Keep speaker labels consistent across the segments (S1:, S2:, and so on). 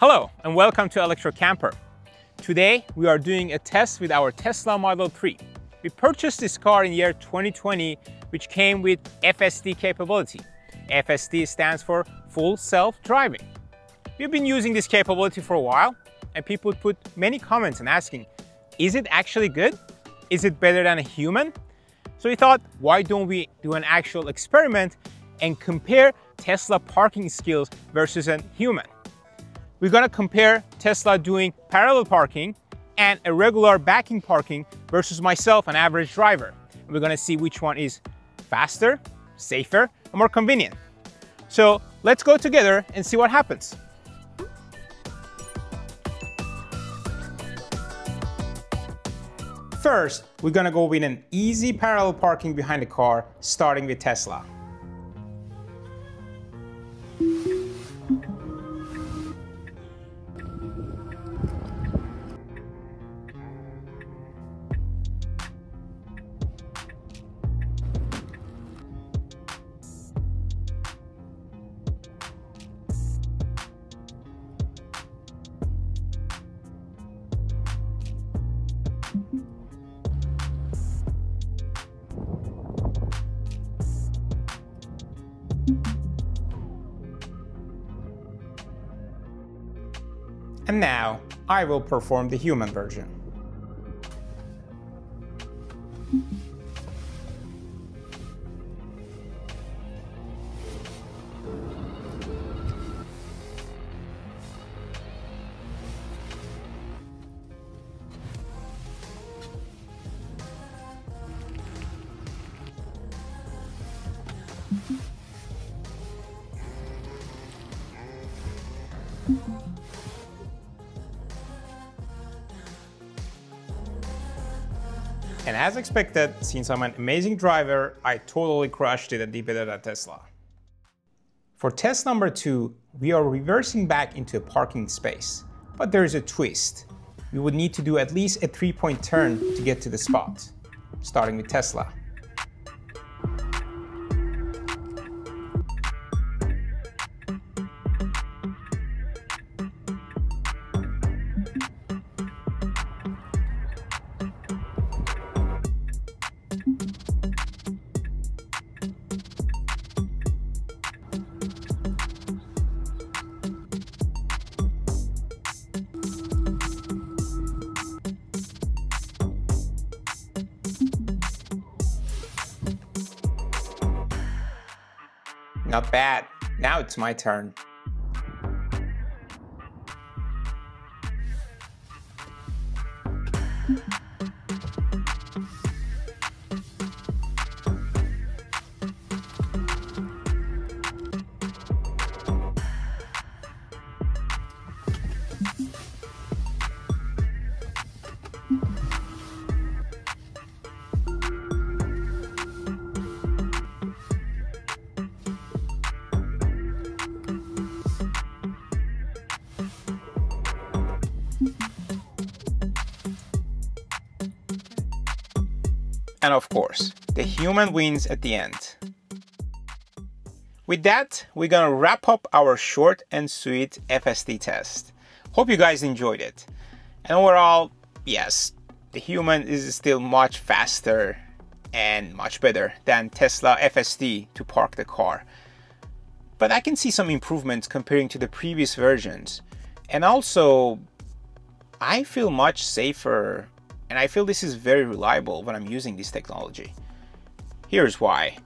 S1: Hello and welcome to Electro Camper. Today we are doing a test with our Tesla Model 3. We purchased this car in year 2020 which came with FSD capability. FSD stands for Full Self-Driving. We've been using this capability for a while and people put many comments and asking, is it actually good? Is it better than a human? So we thought, why don't we do an actual experiment and compare Tesla parking skills versus a human? We're gonna compare Tesla doing parallel parking and a regular backing parking versus myself, an average driver. And we're gonna see which one is faster, safer, and more convenient. So let's go together and see what happens. First, we're gonna go with an easy parallel parking behind the car, starting with Tesla. And now I will perform the human version. And as expected, since I'm an amazing driver, I totally crushed it and did better than Tesla. For test number two, we are reversing back into a parking space. But there is a twist. We would need to do at least a three-point turn to get to the spot, starting with Tesla. Not bad. Now it's my turn. And of course, the human wins at the end. With that, we're gonna wrap up our short and sweet FSD test. Hope you guys enjoyed it. And overall, yes, the human is still much faster and much better than Tesla FSD to park the car. But I can see some improvements comparing to the previous versions. And also, I feel much safer and I feel this is very reliable when I'm using this technology. Here's why.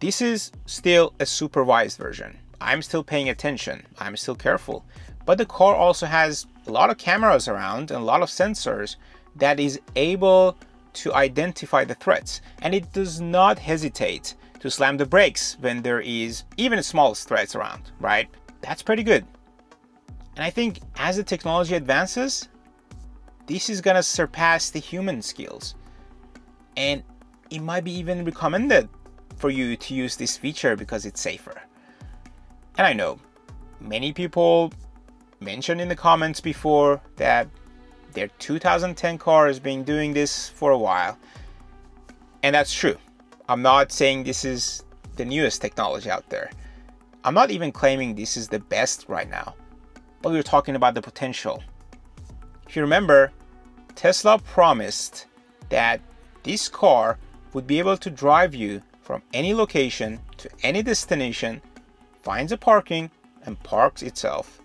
S1: This is still a supervised version. I'm still paying attention, I'm still careful, but the car also has a lot of cameras around and a lot of sensors that is able to identify the threats and it does not hesitate to slam the brakes when there is even smallest threats around, right? That's pretty good. And I think as the technology advances, this is gonna surpass the human skills. And it might be even recommended for you to use this feature because it's safer. And I know many people mentioned in the comments before that their 2010 car has been doing this for a while. And that's true. I'm not saying this is the newest technology out there. I'm not even claiming this is the best right now. but we're talking about the potential. If you remember, Tesla promised that this car would be able to drive you from any location to any destination, finds a parking, and parks itself.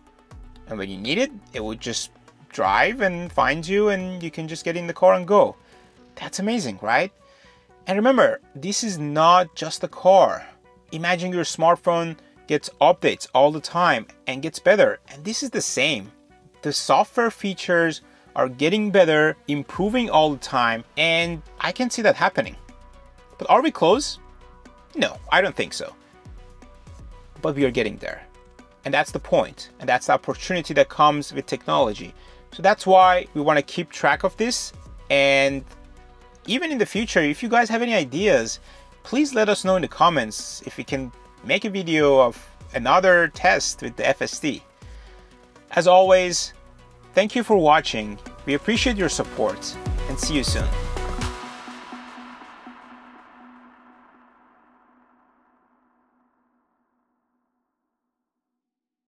S1: And when you need it, it would just drive and find you, and you can just get in the car and go. That's amazing, right? And remember, this is not just a car. Imagine your smartphone gets updates all the time and gets better, and this is the same. The software features are getting better, improving all the time, and I can see that happening. But are we close? No, I don't think so. But we are getting there. And that's the point, and that's the opportunity that comes with technology. So that's why we want to keep track of this. And even in the future, if you guys have any ideas, please let us know in the comments if we can make a video of another test with the FSD. As always, thank you for watching. We appreciate your support and see you soon.